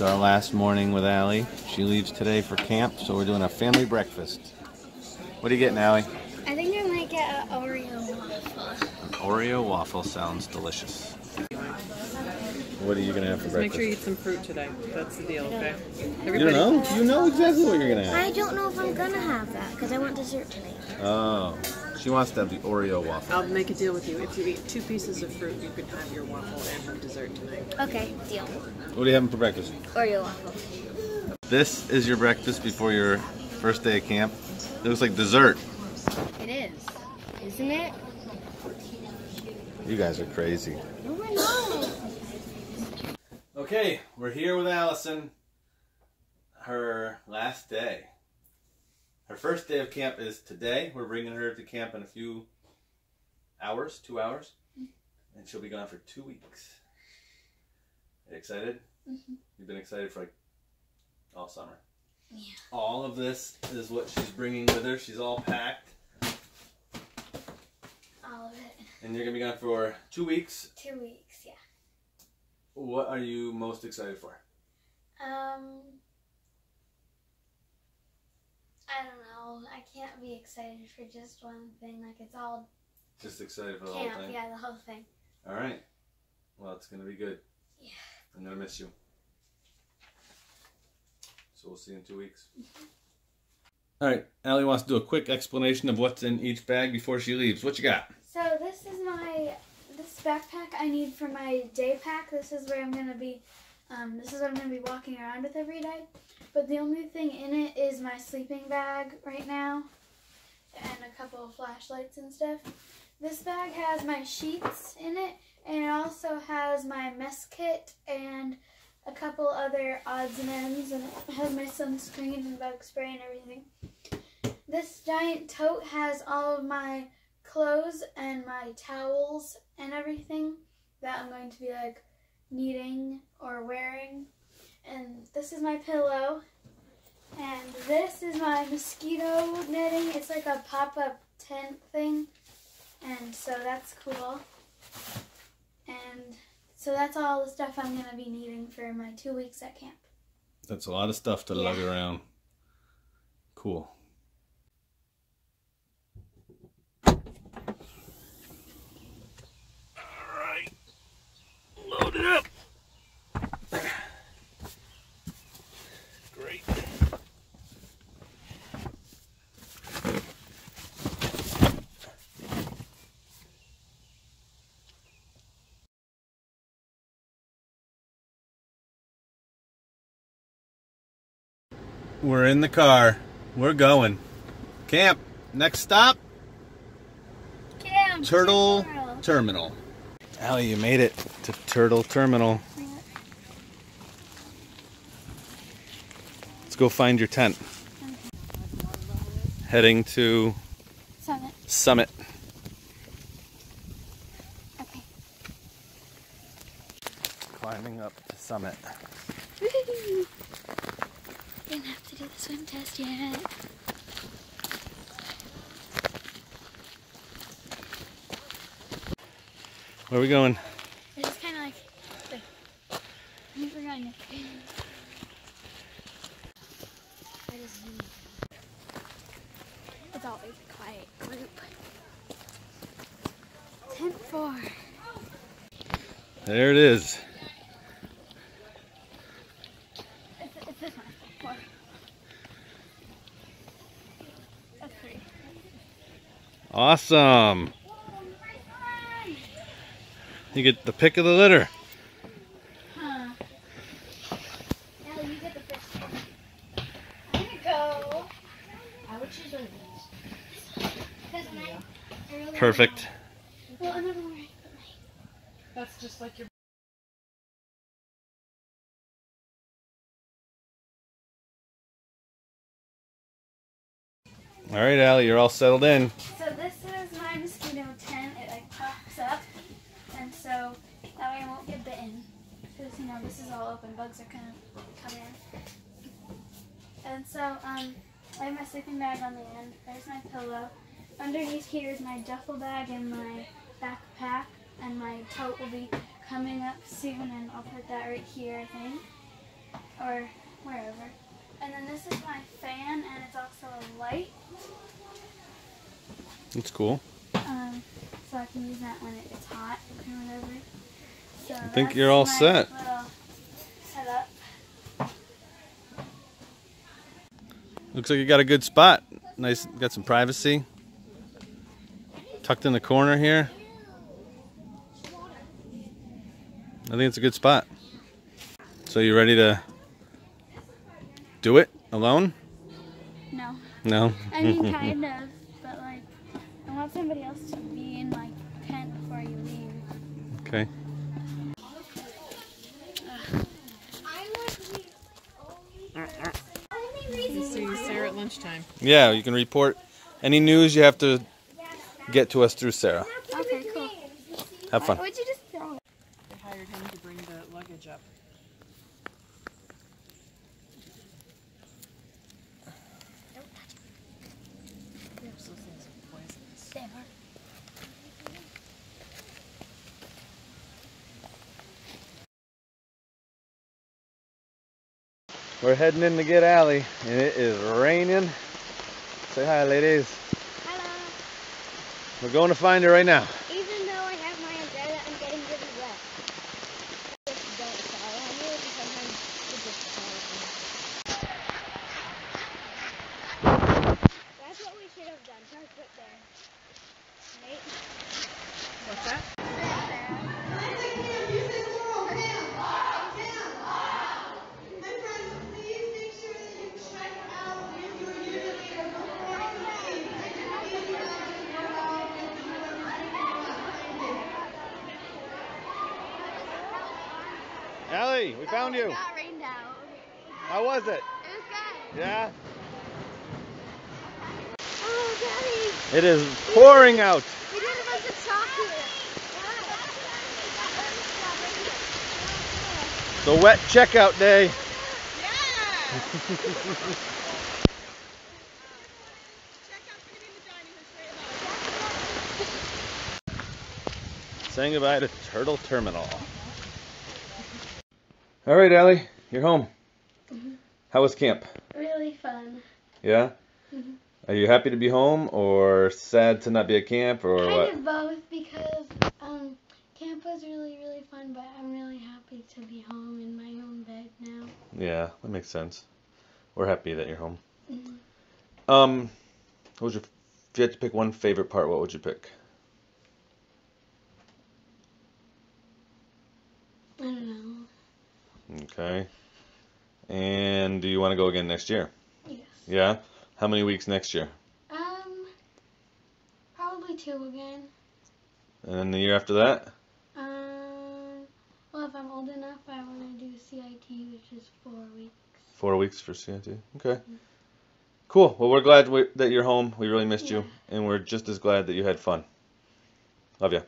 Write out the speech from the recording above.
It's our last morning with Allie. She leaves today for camp, so we're doing a family breakfast. What are you getting, Allie? I think I might get an Oreo waffle. An Oreo waffle sounds delicious. What are you gonna have for Just make sure you eat some fruit today. That's the deal, okay? You don't know? You know exactly what you're gonna have. I don't know if I'm gonna have that because I want dessert tonight. Oh, she wants to have the Oreo waffle. I'll make a deal with you. If you eat two pieces of fruit, you can have your waffle and have dessert tonight. Okay, deal. What are you having for breakfast? Oreo waffle. This is your breakfast before your first day of camp. It looks like dessert. It is, isn't it? You guys are crazy. No, we're not. Okay, we're here with Allison. Her last day. Her first day of camp is today. We're bringing her to camp in a few hours, two hours, and she'll be gone for two weeks. Excited? You've been excited for like all summer. Yeah. All of this is what she's bringing with her. She's all packed, All of it. and you're gonna be gone for two weeks. Two weeks, yeah. What are you most excited for? Um, I don't know. I can't be excited for just one thing. Like it's all Just excited for the whole thing. Yeah, the whole thing. All right. Well, it's gonna be good. Yeah. I'm gonna miss you. So we'll see you in two weeks. Mm-hmm. All right. Allie wants to do a quick explanation of what's in each bag before she leaves. What you got? So this is my this backpack I need for my day pack. This is where I'm gonna be. Um, this is what I'm gonna be walking around with every day. But the only thing in it is my sleeping bag right now, and a couple of flashlights and stuff. This bag has my sheets in it, and it also has my mess kit and a couple other odds and ends, and it has my sunscreen and bug spray and everything. This giant tote has all of my clothes and my towels and everything that I'm going to be like needing or wearing. And this is my pillow. And this is my mosquito netting. It's like a pop up tent thing. And so that's cool. And so that's all the stuff I'm going to be needing for my two weeks at camp. That's a lot of stuff to lug around. Cool. All right. Load it up. Great. We're in the car. We're going. Camp. Next stop, Camp! Turtle Turtle. Terminal. Allie, you made it to Turtle Terminal. Let's go find your tent. Heading to Summit. Summit. Okay. Climbing up to Summit. Didn't have to do the swim test yet. Where are we going? It's just kind of like. Wait. I forgot it. I just need- It's always a quiet group. Tent four. There it is. It's, it's this one. Four. That's three. Awesome. You get the pick of the litter. Huh. Now you get the first one. I'm gonna go. I would choose one of these. Because when I, I really Perfect. Well, another one I put my That's just like your. All right, Allie, you're all settled in. So this is my mosquito tent. It like pops up, and so that way I won't get bitten. Because you know this is all open. Bugs are kind of coming in. And so um, I have my sleeping bag on the end. There's my pillow. Underneath here is my duffel bag and my backpack, and my tote will be coming up soon, and I'll put that right here, I think. or wherever. And then this is my fan, and it's also a light, That's cool. um, so I can use that when it gets hot or whatever. So I think you're all set. Looks like you got a good spot. Nice, got some privacy. Tucked in the corner here. I think it's a good spot. So you ready to do it alone? No, No. I mean kind of, but like I want somebody else to be in my tent before you leave. okay. You Sarah at lunchtime. Yeah, you can report any news you have to get to us through Sarah. Okay, cool. Have fun. Would you just throw it? They hired him to bring the luggage up. Those things are poisonous. We're heading in to get Allie, and it is raining. Say hi, ladies. Hello. We're going to find her right now. Even though I have my umbrella, I'm getting really wet. Just don't follow me because I'm you just follow me. That's what we should have done. Park it there. Right? What's that? We found you. got rained out. How was it? It was good. Yeah. Oh, Daddy. It is pouring out. We did a bunch of chocolate. The wet checkout day. Saying goodbye to Turtle Terminal. All right, Allie, you're home. How was camp? Really fun. Yeah. Mhm. Are you happy to be home, or sad to not be at camp, or kind what? of both because um, camp was really really fun, but I'm really happy to be home in my own bed now. Yeah, that makes sense. We're happy that you're home. Mhm. Um, what was your? If you had to pick one favorite part, what would you pick? I don't know. Okay. And do you want to go again next year? Yes. Yeah. How many weeks next year? Um, probably two again. And then the year after that? Um, well, if I'm old enough, I want to do CIT, which is four weeks. Four weeks for CIT. Okay. Cool. Well, we're glad we, that you're home. We really missed you, and we're just as glad that you had fun. Love you.